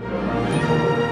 you